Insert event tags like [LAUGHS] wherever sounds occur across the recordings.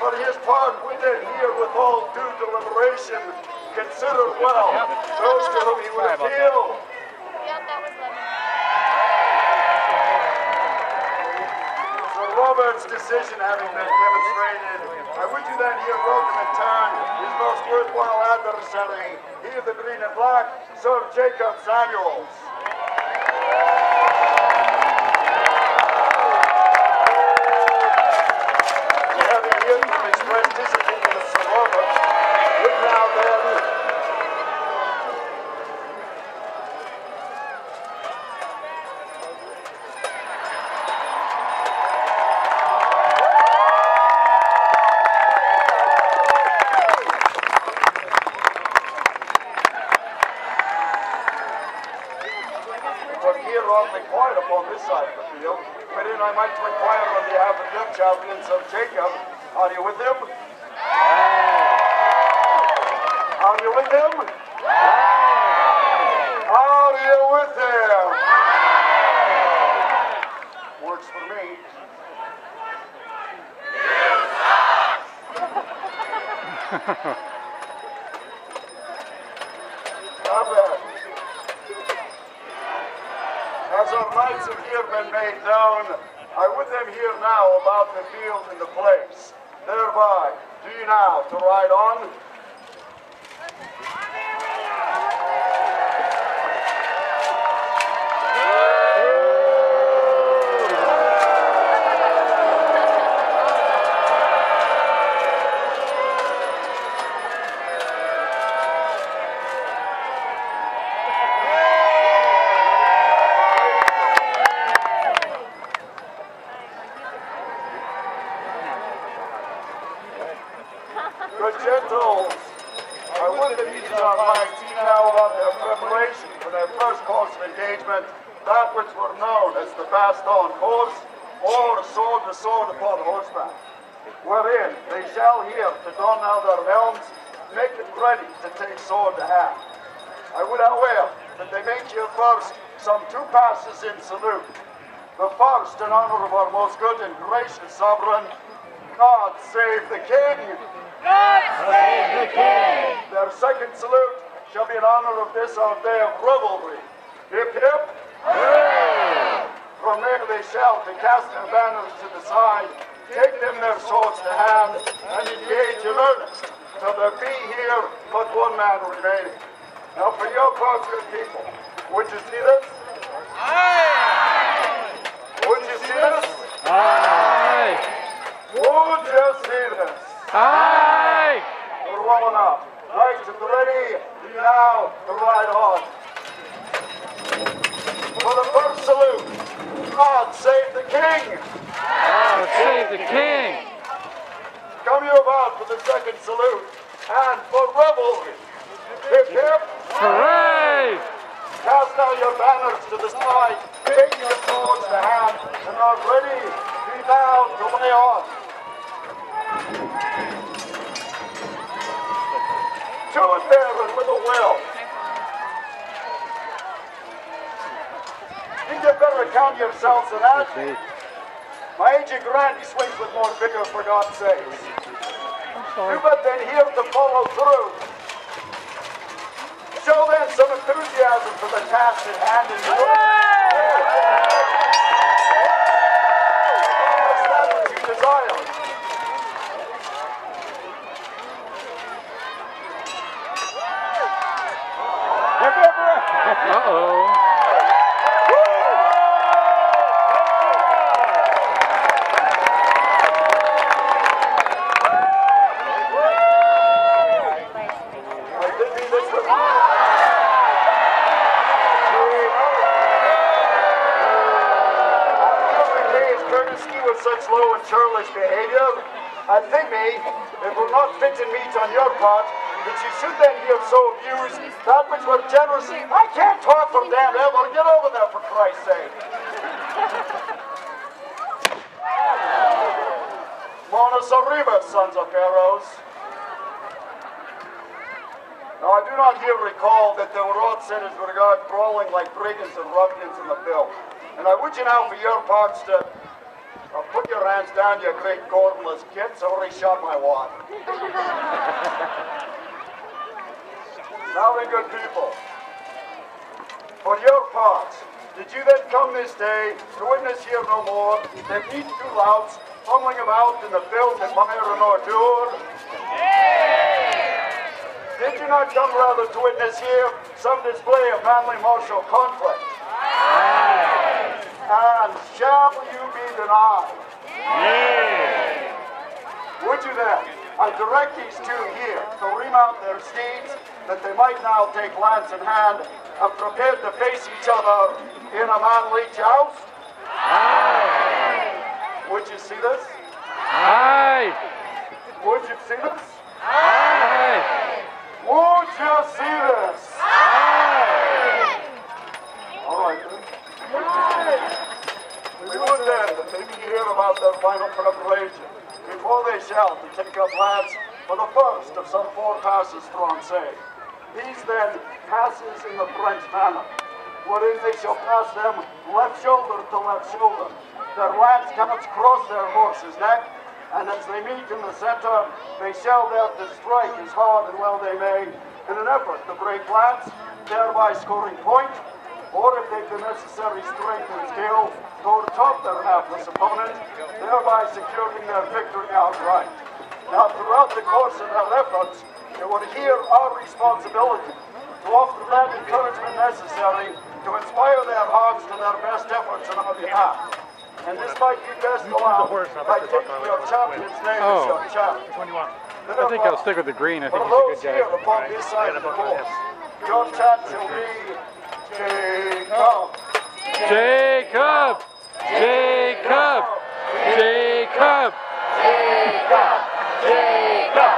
for his part would then hear with all due deliberation, consider well those to whom he would appeal. Yeah, that was lemon. Sir Robert's decision having been demonstrated, I would you then here welcome in turn his most worthwhile adversary, he of the green and black, Sir Jacob Samuels. Having here expressed his opinion of Sir Robert, would now then But here awfully quiet upon this side of the field. Wherein I might require on behalf of your champions of Jacob. Are you with him? Are you with him? Are you with him? Works for me. Not [LAUGHS] bad. As our knights have here been made known, I would them hear now about the field and the place. Thereby, do you now to ride on? Good gentles, I would that these are like see now on their preparation for their first course of engagement, that which were known as the Baston course, or sword to sword upon horseback. Wherein they shall here to don helms, make it ready to take sword to hand. I would however that they make here first some two passes in salute. The first in honor of our most good and gracious sovereign, God save the King. God save the king! Their second salute shall be in honor of this our day of revelry. Hip hip. From there they shall to cast their banners to the side, take them their swords to hand, and engage in earnest, till there be here but one man remaining. Now for your part, good people, would you see this? Aye! Would you see this? Aye! Would you see this? Aye! We're well enough. Right to the ready, now to ride on. For the first salute, God save the King. God save the king! Come you about for the second salute, and for revelry. Hip hip, Hooray! cast now your banners to the sky, take your swords to hand, and are ready, be now to lay on. To it there and with a will. You better account yourselves of that? My aged granny swings with more vigor, for God's sake. but then here to follow through. Show then some enthusiasm for the task at hand and do it. Is that what you desire? Uh-oh. I did mean this was His courtesy with such low and churlish behavior, I think me, it will not on your part, that you should then here so abuse that which were generous. I can't talk from damn ever. Get over there for Christ's sake. [LAUGHS] Monas arriba, sons of pharaohs. Now, I do not here recall that there were aught said as regard brawling like brigands and ruffians in the bill. And I would you now, for your parts, to your your down, you great gordonless kids. Already shot my wad. [LAUGHS] now then, good people. For your parts, did you then come this day to witness here no more than these two louts fumbling about in the filth and mire and ordure? Did you not come rather to witness here some display of manly martial conflict? And shall you be denied? Would you then? I direct these two here to remount their steeds that they might now take lance in hand and prepare to face each other in a manly joust. Aye. Would you see this? Aye. Would you see this? Aye. Would you see this? Aye. All right then. We would then that they can hear about their final preparation before they shall to take up lance for the first of some four passes Francais. These then passes in the French manner, wherein they shall pass them left shoulder to left shoulder. Their lance cannot cross their horse's neck, and as they meet in the center, they shall there to strike as hard and well they may, in an effort to break lance, thereby scoring point, or if they've the necessary strength and skill, go to top their hapless opponent, thereby securing their victory outright. Now, throughout the course of their efforts, they would hear our responsibility to offer that encouragement necessary to inspire their hearts to their best efforts on our behalf. And this might be best allowed by taking your champion's name as your oh. champion. I think I'll stick with the green. I think For he's those a good here guy. upon this side of the course, your chant shall be Jacob. Jacob! Jacob! Jacob! Jacob, Jacob,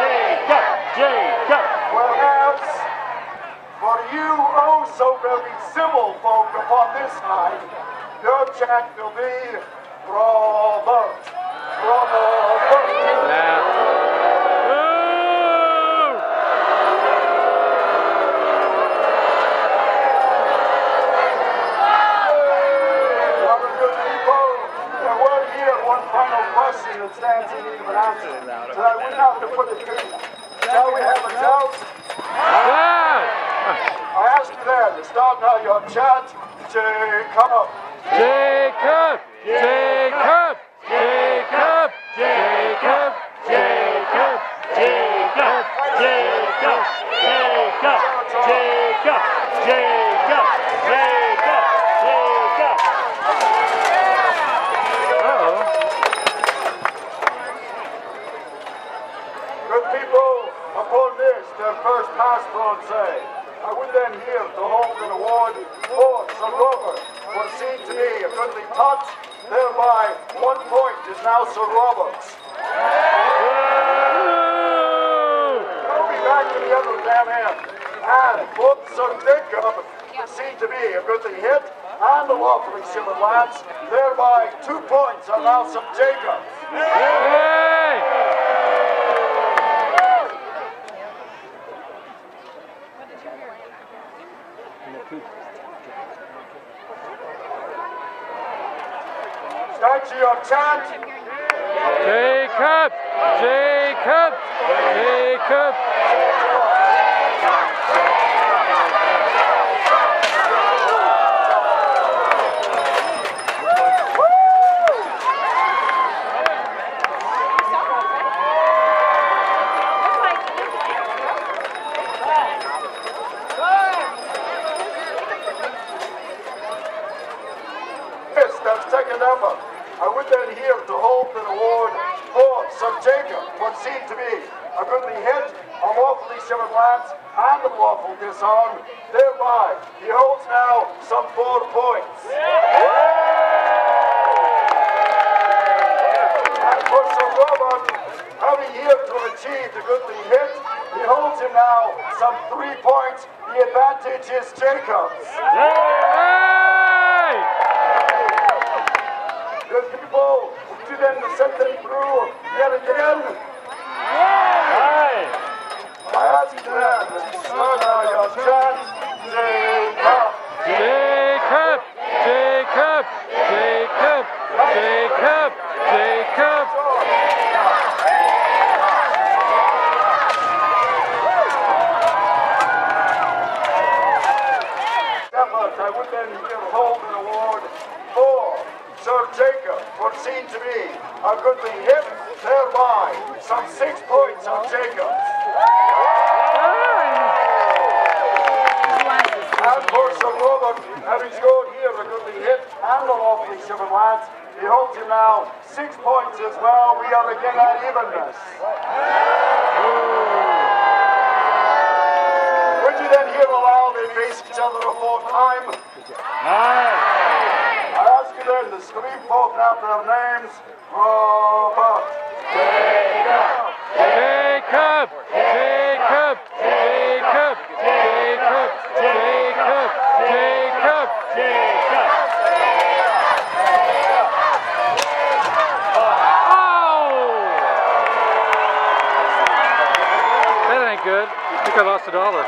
Jacob, Jacob. Whereas, for you, oh so very civil folk upon this side, your chant will be Robert. Robert. Nah. Ooh! Now, the good people, there were here one final question that stands in need of answer. So I would have to put it to you. Shall we have a joust? Yeah! I ask you then to start now your chant. Jacob. Jacob! Jacob! Jacob! Jacob! Jacob! Jacob! Jacob! Jacob! Jacob! Jacob! Jacob! Now, Sir Roberts. I'll be back in the together damn here. And both Sir Jacob seem to be a good hit and a lawfully civil lance. Thereby, two points are now Sir Jacob. Chant. Jacob! Jacob! Jacob! Yes, Jacob, Jacob, Jacob. I would then an award for Sir Jacob would seem to be a goodly hit, thereby some six points on Jacob. Lawfully he holds him now six points as well. We are again at evenness. Would you then here allow they face each other a fourth time? I ask you then to scream forth out their names. Robert. Jacob! Jacob! Jacob! Jacob! Jacob! Jacob! Oh! That ain't good. I think I lost a dollar.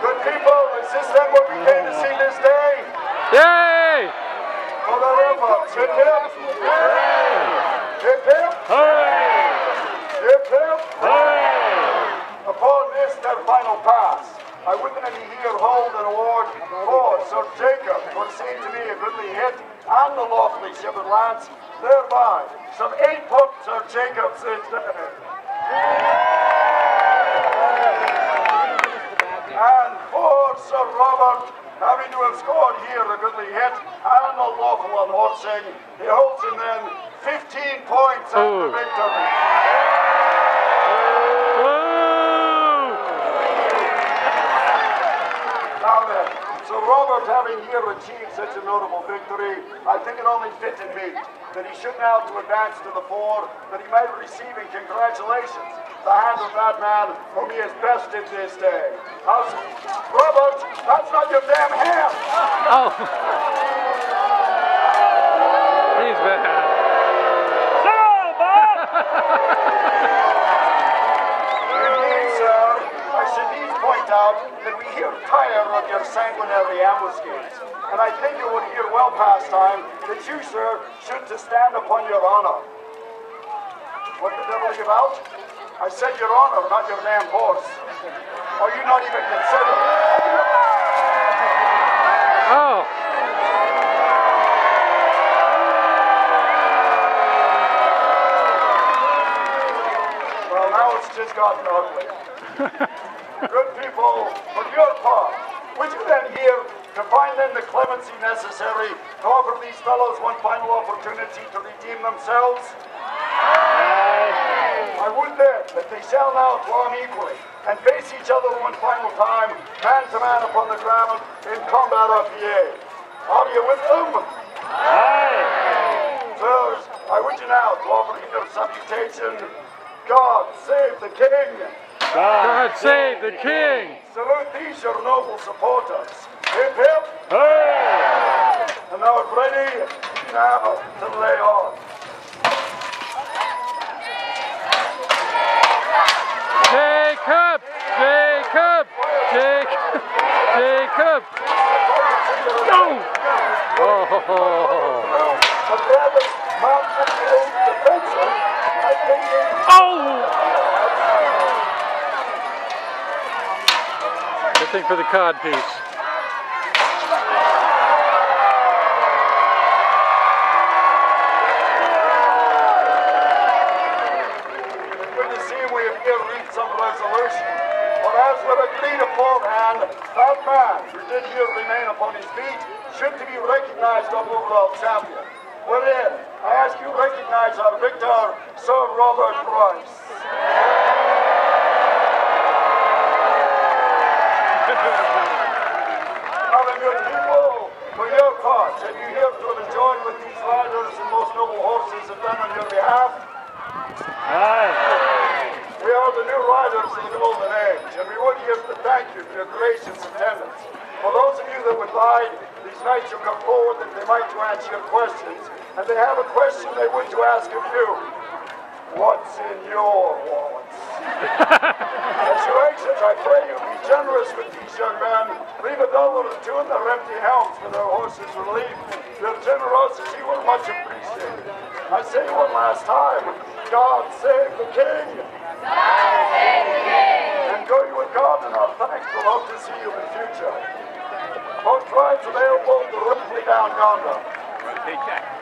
Good people, is this then what we came to see this day? Yay! For the. Hip hip. Hip hip. Hip hip. Upon this, their final pass, I would then here hold an award for Sir Jacob, what seemed to be a goodly hit, and the lawfully shivered lance, thereby some eight points Sir Jacob's instead. And for Sir Robert, having to have scored here a goodly hit and a lawful unhorsing, he holds him then 15 points and the victory. Now then, so Robert having here achieved such a notable victory, I think it only fitted me that he should now to advance to the fore, that he might receive in congratulations the hand of that man whom he has bested this day. How's Robert, that's not your damn hand! Oh! He's bad. Indeed, sir, I should that we hear tire of your sanguinary ambuscades. And I think it would here well past time that you, sir, should to stand upon your honor. What the devil are you about? I said your honor, not your damn horse. Are you not even considered? Oh! Well, now it's just gotten ugly. [LAUGHS] Good people, for your part, would you then here to find then the clemency necessary to offer these fellows one final opportunity to redeem themselves? I would then that they shall now form equally and face each other one final time, man to man upon the ground in combat à pied. Are you with them? Sirs, I would you now to offer your salutation. God save the King. God save the king! Salute these your noble supporters. Hip hip. And now it's ready now to lay on. Jacob! Jacob! Jacob! Jacob! No! Oh! The brothers mount the defensive. I think they Oh! Good thing for the cod piece. Good to see we have here reached some resolution. But as with a agreed beforehand, that man who did here remain upon his feet should to be recognized our overall champion. Wherein, I ask you recognize our victor, Sir Robert Bryce. Good people, for your part, have you here to have enjoyed what these riders and most noble horses have done on your behalf? We are the new riders of the golden and we would give to thank you for your gracious attendance. For those of you that would ride, these knights shall come forward that they might to answer your questions. And they have a question they would to ask of you. What's in your wallets? [LAUGHS] As I pray you be generous with these young men. Leave a dollar or two in their empty helms for their horses' relief. Your generosity will much appreciated. I say one last time, God save the King! God save the King! And go you with God and our thanks. We'll hope to see you in the future. Both rides available directly down yonder. Hey, Jack.